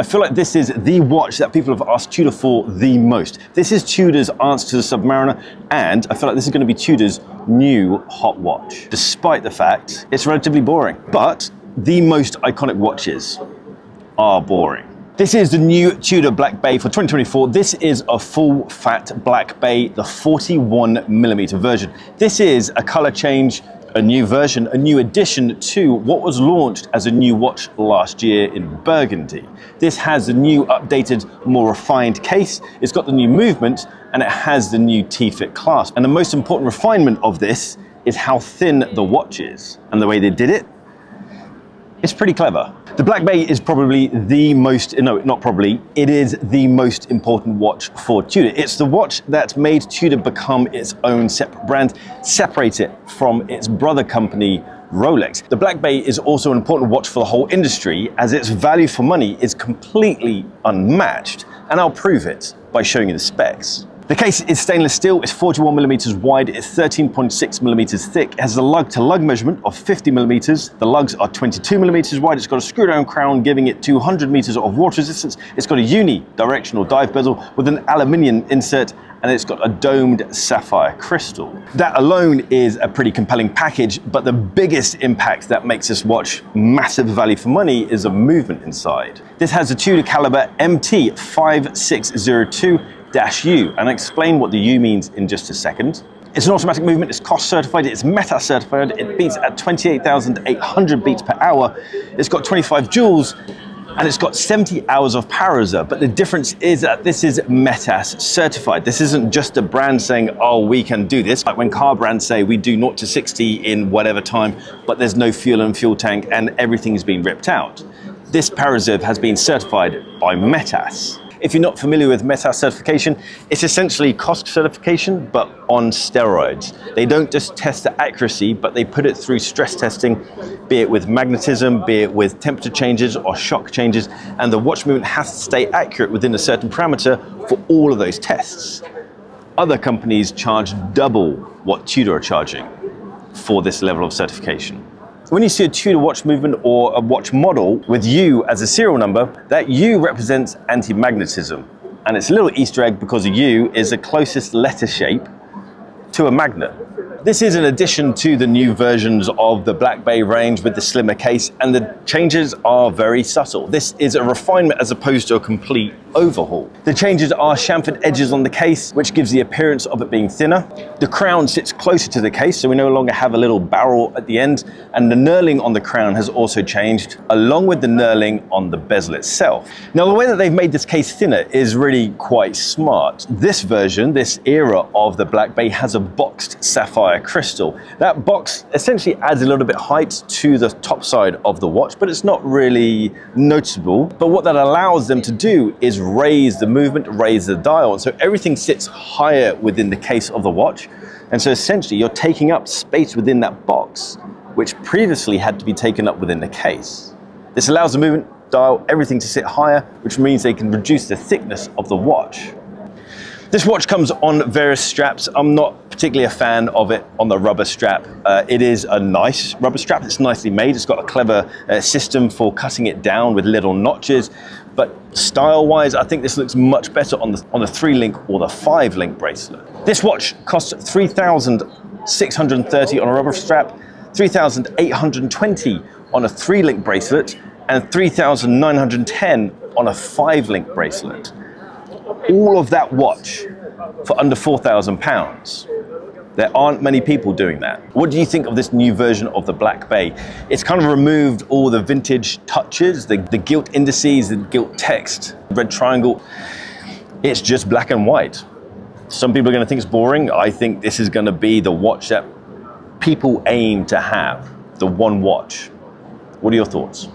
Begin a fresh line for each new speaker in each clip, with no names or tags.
I feel like this is the watch that people have asked Tudor for the most. This is Tudor's answer to the Submariner, and I feel like this is going to be Tudor's new hot watch, despite the fact it's relatively boring. But the most iconic watches are boring. This is the new Tudor Black Bay for 2024. This is a full fat Black Bay, the 41 millimeter version. This is a color change a new version, a new addition to what was launched as a new watch last year in Burgundy. This has a new updated, more refined case, it's got the new movement, and it has the new T-Fit clasp. And the most important refinement of this is how thin the watch is. And the way they did it, it's pretty clever. The Black Bay is probably the most, no, not probably, it is the most important watch for Tudor. It's the watch that made Tudor become its own separate brand, separate it from its brother company, Rolex. The Black Bay is also an important watch for the whole industry as its value for money is completely unmatched. And I'll prove it by showing you the specs. The case is stainless steel, it's 41 millimeters wide, it's 13.6 millimeters thick, it has a lug to lug measurement of 50 millimeters. The lugs are 22 millimeters wide, it's got a screw down crown giving it 200 meters of water resistance. It's got a uni-directional dive bezel with an aluminium insert and it's got a domed sapphire crystal. That alone is a pretty compelling package, but the biggest impact that makes this watch massive value for money is the movement inside. This has a Tudor caliber MT5602 U, and I'll explain what the U means in just a second. It's an automatic movement, it's COSC certified, it's METAS certified, it beats at 28,800 beats per hour, it's got 25 jewels, and it's got 70 hours of power reserve. But the difference is that this is METAS certified. This isn't just a brand saying, oh, we can do this. Like when car brands say we do 0 to 60 in whatever time, but there's no fuel and fuel tank and everything's been ripped out. This power reserve has been certified by METAS. If you're not familiar with METAS certification, it's essentially COSC certification, but on steroids. They don't just test the accuracy, but they put it through stress testing, be it with magnetism, be it with temperature changes or shock changes, and the watch movement has to stay accurate within a certain parameter for all of those tests. Other companies charge double what Tudor are charging for this level of certification. When you see a Tudor watch movement or a watch model with U as a serial number, that U represents anti-magnetism. And it's a little Easter egg because a U is the closest letter shape to a magnet. This is an addition to the new versions of the Black Bay range with the slimmer case, and the changes are very subtle. This is a refinement as opposed to a complete overhaul. The changes are chamfered edges on the case, which gives the appearance of it being thinner. The crown sits closer to the case, so we no longer have a little barrel at the end, and the knurling on the crown has also changed, along with the knurling on the bezel itself. Now, the way that they've made this case thinner is really quite smart. This version, this era of the Black Bay, has a boxed sapphire sapphire crystal. That box essentially adds a little bit height to the top side of the watch, but it's not really noticeable. But what that allows them to do is raise the movement, raise the dial. So everything sits higher within the case of the watch. And so essentially you're taking up space within that box, which previously had to be taken up within the case. This allows the movement, dial, everything to sit higher, which means they can reduce the thickness of the watch. This watch comes on various straps. I'm not particularly a fan of it on the rubber strap. Uh, it is a nice rubber strap. It's nicely made. It's got a clever uh, system for cutting it down with little notches. But style-wise, I think this looks much better on the, on the three-link or the five-link bracelet. This watch costs 3,630 on a rubber strap, 3,820 on a three-link bracelet, and 3,910 on a five-link bracelet all of that watch for under £4,000. There aren't many people doing that. What do you think of this new version of the Black Bay? It's kind of removed all the vintage touches, the, the gilt indices, the gilt text, red triangle. It's just black and white. Some people are going to think it's boring. I think this is going to be the watch that people aim to have, the one watch. What are your thoughts?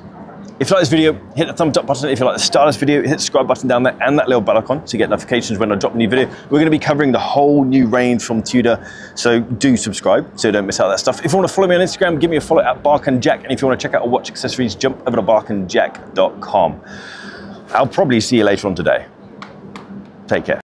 If you like this video, hit the thumbs up button. If you like the start of this video, hit the subscribe button down there and that little bell icon to get notifications when I drop a new video. We're going to be covering the whole new range from Tudor, so do subscribe so you don't miss out on that stuff. If you want to follow me on Instagram, give me a follow at BarkandJack, and if you want to check out our watch accessories, jump over to barkandjack.com. I'll probably see you later on today. Take care.